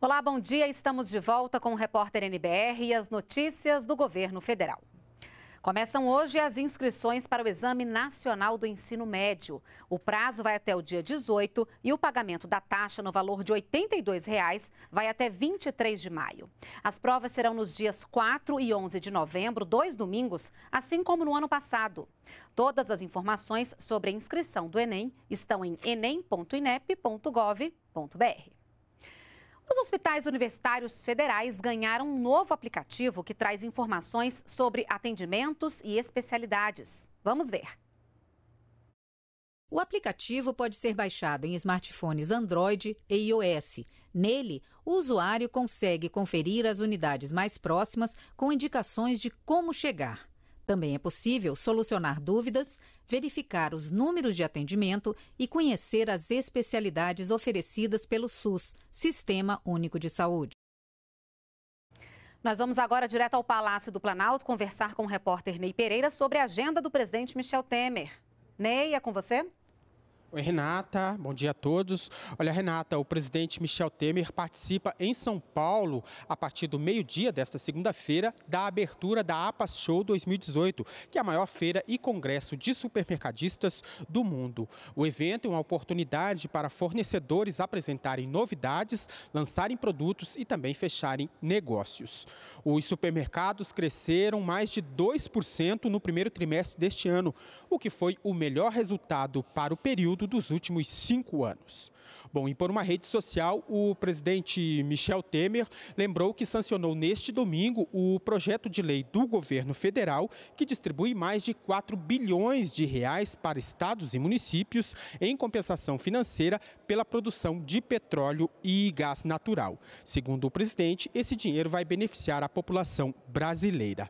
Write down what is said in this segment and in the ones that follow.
Olá, bom dia. Estamos de volta com o repórter NBR e as notícias do governo federal. Começam hoje as inscrições para o Exame Nacional do Ensino Médio. O prazo vai até o dia 18 e o pagamento da taxa no valor de 82 reais vai até 23 de maio. As provas serão nos dias 4 e 11 de novembro, dois domingos, assim como no ano passado. Todas as informações sobre a inscrição do Enem estão em enem.inep.gov.br. Os hospitais universitários federais ganharam um novo aplicativo que traz informações sobre atendimentos e especialidades. Vamos ver. O aplicativo pode ser baixado em smartphones Android e iOS. Nele, o usuário consegue conferir as unidades mais próximas com indicações de como chegar. Também é possível solucionar dúvidas, verificar os números de atendimento e conhecer as especialidades oferecidas pelo SUS, Sistema Único de Saúde. Nós vamos agora direto ao Palácio do Planalto conversar com o repórter Ney Pereira sobre a agenda do presidente Michel Temer. Ney, é com você? Oi, Renata. Bom dia a todos. Olha, Renata, o presidente Michel Temer participa em São Paulo, a partir do meio-dia desta segunda-feira, da abertura da APAS Show 2018, que é a maior feira e congresso de supermercadistas do mundo. O evento é uma oportunidade para fornecedores apresentarem novidades, lançarem produtos e também fecharem negócios. Os supermercados cresceram mais de 2% no primeiro trimestre deste ano, o que foi o melhor resultado para o período dos últimos cinco anos. Bom, e por uma rede social, o presidente Michel Temer lembrou que sancionou neste domingo o projeto de lei do governo federal que distribui mais de 4 bilhões de reais para estados e municípios em compensação financeira pela produção de petróleo e gás natural. Segundo o presidente, esse dinheiro vai beneficiar a população brasileira.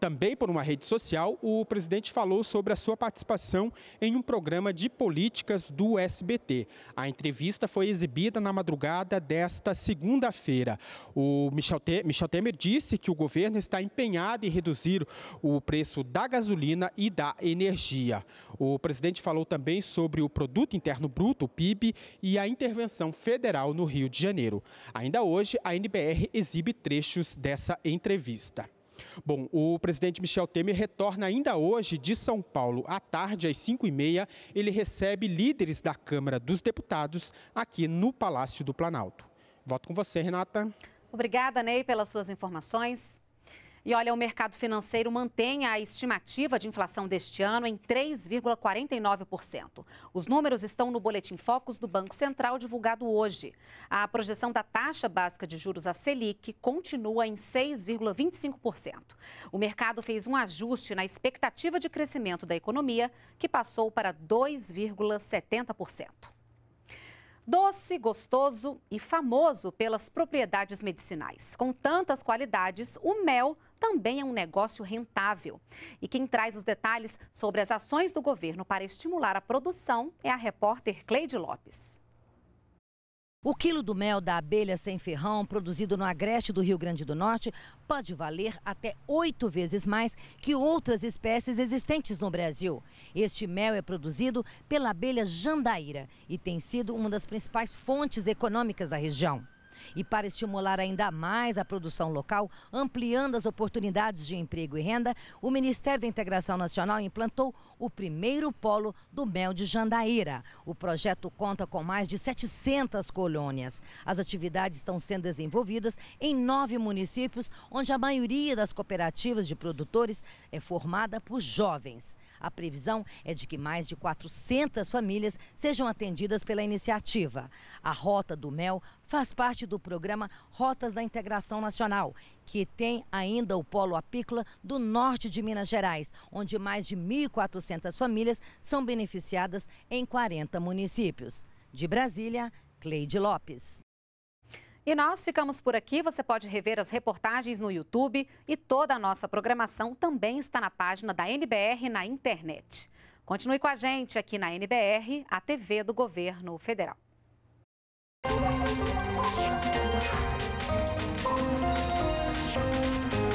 Também por uma rede social, o presidente falou sobre a sua participação em um programa de políticas do SBT. A entrevista foi exibida na madrugada desta segunda-feira. O Michel, Michel Temer disse que o governo está empenhado em reduzir o preço da gasolina e da energia. O presidente falou também sobre o Produto Interno Bruto, o PIB, e a intervenção federal no Rio de Janeiro. Ainda hoje, a NBR exibe trechos dessa entrevista. Bom, o presidente Michel Temer retorna ainda hoje de São Paulo. À tarde, às 5h30, ele recebe líderes da Câmara dos Deputados aqui no Palácio do Planalto. Volto com você, Renata. Obrigada, Ney, pelas suas informações. E olha, o mercado financeiro mantém a estimativa de inflação deste ano em 3,49%. Os números estão no Boletim Focus do Banco Central divulgado hoje. A projeção da taxa básica de juros, a Selic, continua em 6,25%. O mercado fez um ajuste na expectativa de crescimento da economia, que passou para 2,70%. Doce, gostoso e famoso pelas propriedades medicinais. Com tantas qualidades, o mel também é um negócio rentável. E quem traz os detalhes sobre as ações do governo para estimular a produção é a repórter Cleide Lopes. O quilo do mel da abelha sem ferrão, produzido no agreste do Rio Grande do Norte, pode valer até oito vezes mais que outras espécies existentes no Brasil. Este mel é produzido pela abelha jandaíra e tem sido uma das principais fontes econômicas da região. E para estimular ainda mais a produção local, ampliando as oportunidades de emprego e renda, o Ministério da Integração Nacional implantou o primeiro polo do mel de Jandaíra. O projeto conta com mais de 700 colônias. As atividades estão sendo desenvolvidas em nove municípios, onde a maioria das cooperativas de produtores é formada por jovens. A previsão é de que mais de 400 famílias sejam atendidas pela iniciativa. A Rota do Mel faz parte do programa Rotas da Integração Nacional, que tem ainda o polo apícola do norte de Minas Gerais, onde mais de 1.400 famílias são beneficiadas em 40 municípios. De Brasília, Cleide Lopes. E nós ficamos por aqui. Você pode rever as reportagens no YouTube e toda a nossa programação também está na página da NBR na internet. Continue com a gente aqui na NBR, a TV do Governo Federal. Música